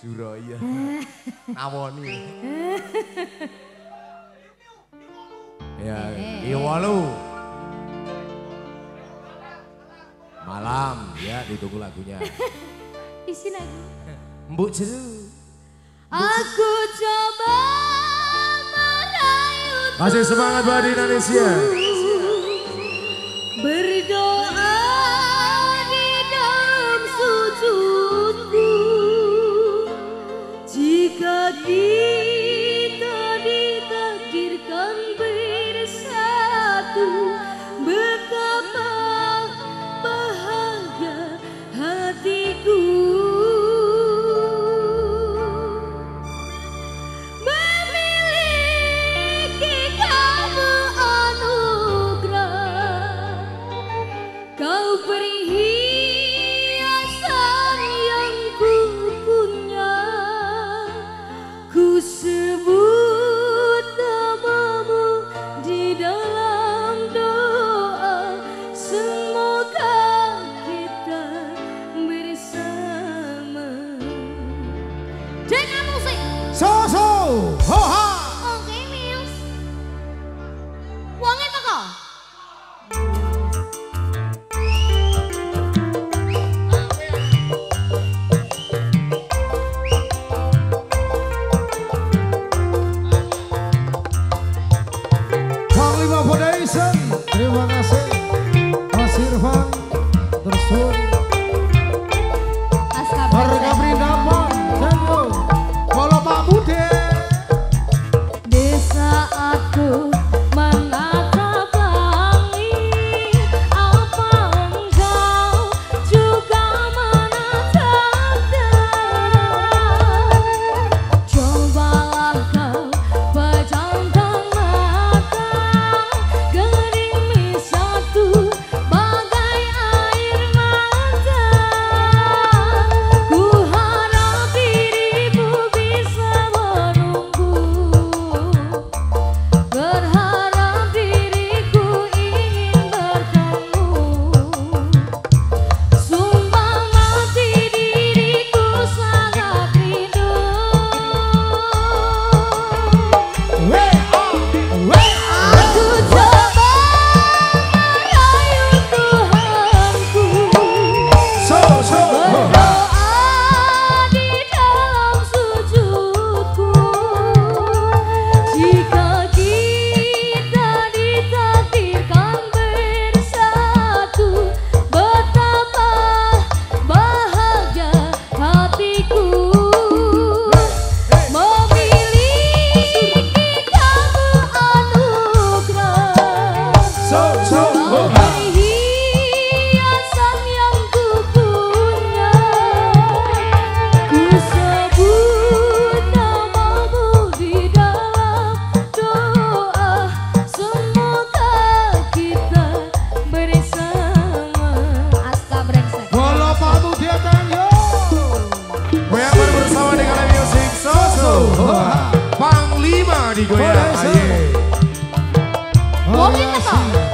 Juro iya. Nawoni. Ya, iya walu. Malam ya ditunggu lagunya. Isin aku. Mbok jeru. Aku coba merayu Masih semangat buat Indonesia. Sirhan 我跟的跑。